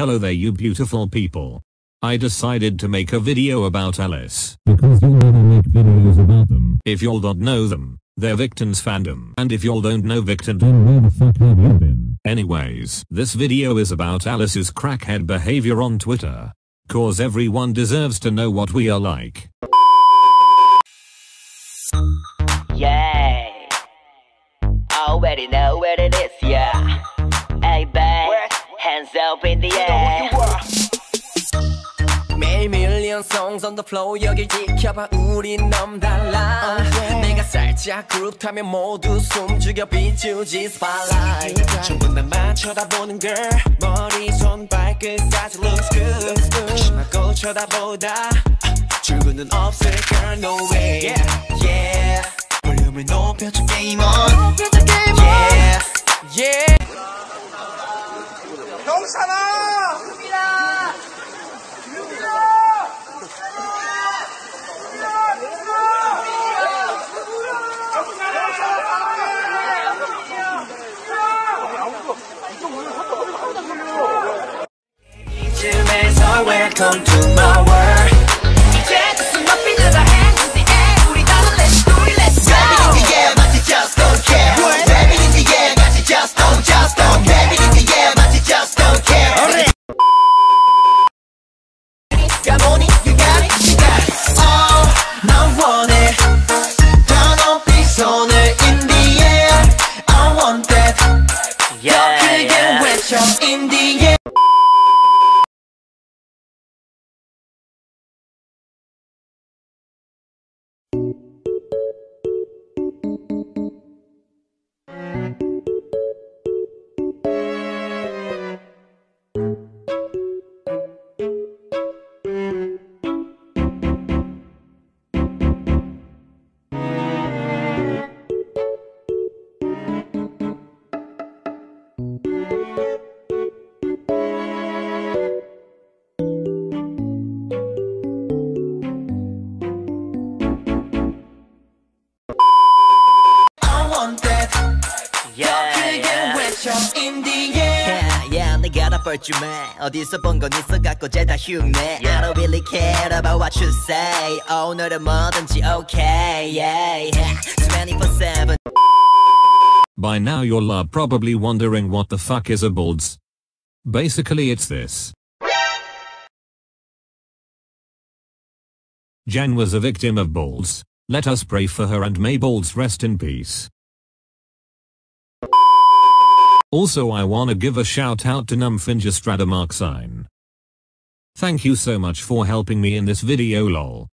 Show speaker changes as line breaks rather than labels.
Hello there you beautiful people. I decided to make a video about Alice.
Because you'll never make videos about them.
If y'all don't know them, they're Victon's fandom. And if y'all don't know Victon,
Then where the fuck have you been?
anyways, this video is about Alice's crackhead behavior on Twitter. Cause everyone deserves to know what we are like.
Yeah. Already know what it is, up in the air.
매일매일 연속 on the flow 여길 지켜봐 우린 너무 달라 내가 살짝 그룹 타면 모두 숨죽여 비추지 spotlight
전부 나만 쳐다보는 girl 머리 손 발끝까지 looks good 방심하고 쳐다보다 출구는 없을 girl no way yeah yeah 볼륨을 높여줘 game on yeah
yeah
이쯤에서 welcome to my world I want that
Yeah,
크게
yeah.
외쳐 in the air
Yeah, yeah, 내가 다 뻘쭘해 어디서 본 건 있어갖고 쟤다 흉내 I don't really care about what you say 오늘은 뭐든지 okay yeah, yeah. 24-7
By now y'all are probably wondering what the fuck is a balds. Basically it's this. Jan was a victim of balls. Let us pray for her and may balls rest in peace. Also I wanna give a shout out to Numfinja Stradamark sign. Thank you so much for helping me in this video lol.